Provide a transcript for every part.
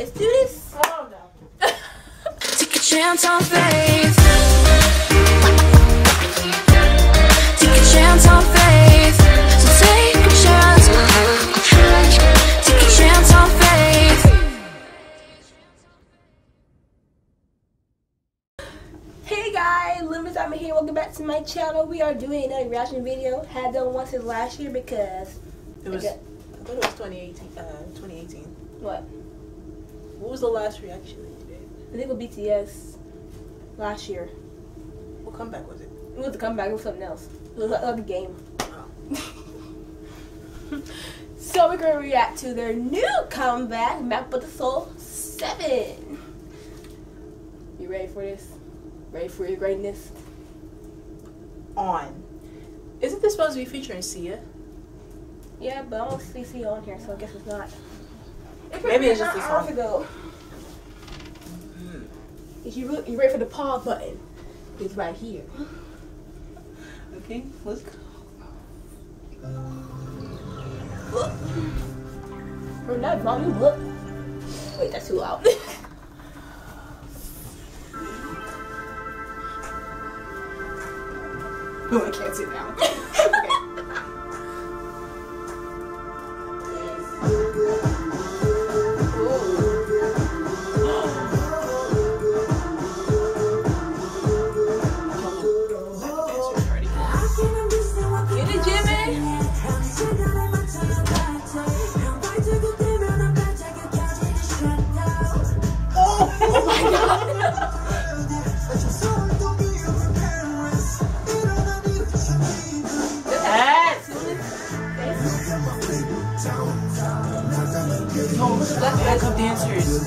Let's do this. No. Take a chance on faith. Take a chance on faith. So take a chance. Take a chance on faith. Hey guys, Limits I'm here. Welcome back to my channel. We are doing another reaction video. Had done one since last year because It was. Okay. I thought it was 2018. Uh, 2018. what? What was the last reaction that you did? I think it was BTS last year. What comeback was it? It was a comeback. It was something else. It was like a game. Oh. So we're gonna react to their new comeback, Map of the Soul Seven. You ready for this? Ready for your greatness? On. Isn't this supposed to be featuring Sia? Yeah, but I don't see C on here, so I guess it's not. Maybe it's just an the hour song. ago. Is you re- you ready for the pause button? It's right here. Okay, let's go. Look. That volume, look. Wait, that's too loud. Oh, I can't sit down. Oh, that backup dancers.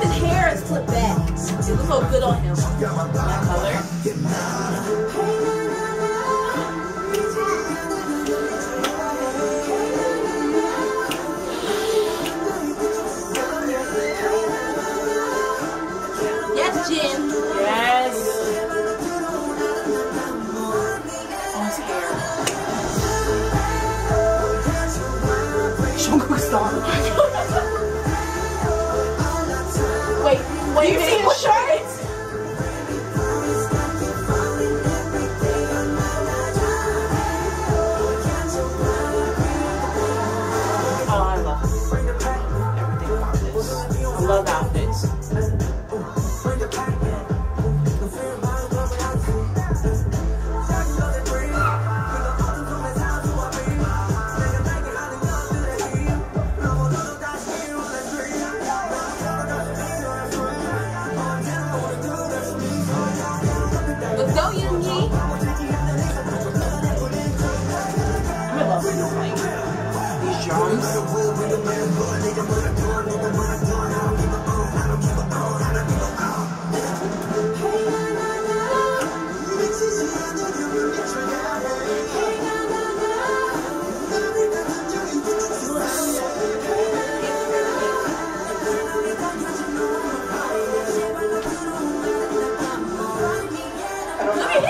His hair is flipped back. It looks so good on him. That color.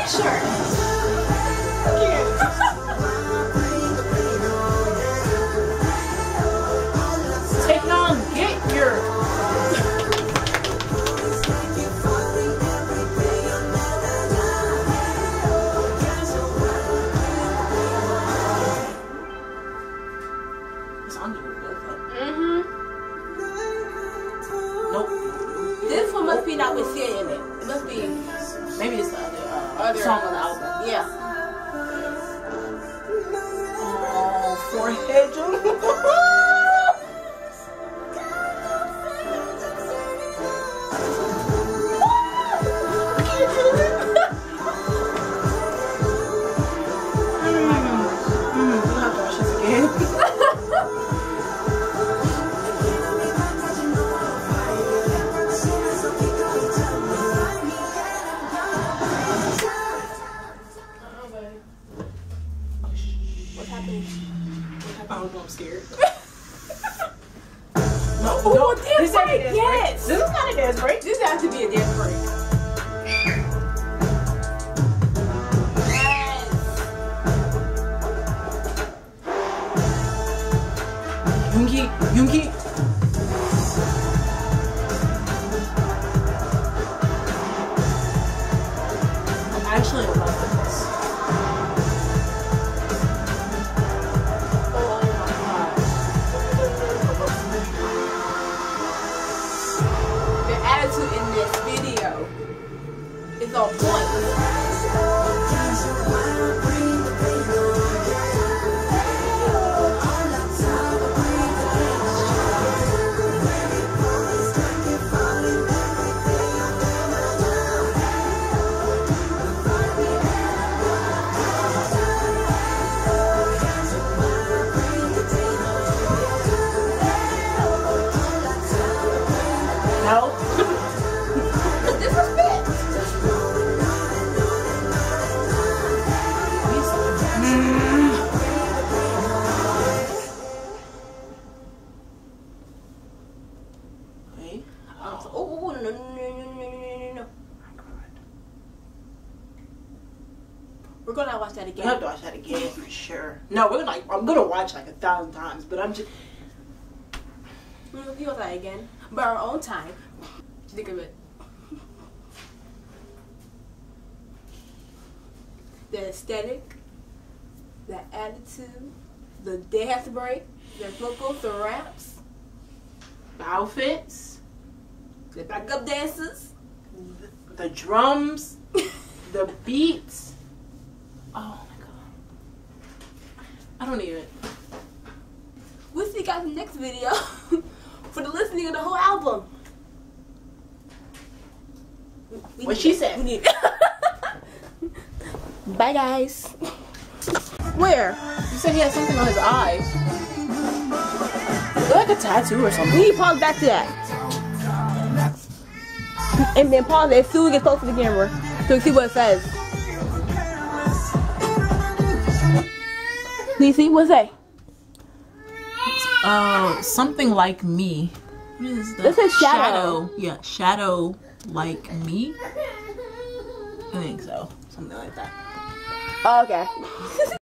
Look at. Take on, get your. It's under your Mm-hmm. Nope. This one must be not with Sia in it. It must be Maybe it's the other, other song on the album. Yeah. Oh, forehead. What's Ooh, don't, this break. A dance yes. Break. This is not a dance break. This has to be a dance break. Yes. Yoongi, Yoongi. This video is on point. We're gonna watch that I again. have to watch that again for sure. No, we're like I'm gonna watch like a thousand times, but I'm just We'll watch that again, but our own time. Think of it. The aesthetic, the attitude, the dance break, the vocals, the raps, the outfits, the backup dancers. the, the drums, the beats. Oh my god. I don't even. We'll see you guys in the next video for the listening of the whole album. We What she it. said. We need it. Bye, guys. Where? You said he had something on his eyes. Like a tattoo or something? We need to pause back to that. And then pause it as soon as we get close to the camera so we see what it says. Do you see what it say? Uh, something like me. What is that? This is shadow. Yeah, shadow like me. I think so. Something like that. Oh, okay.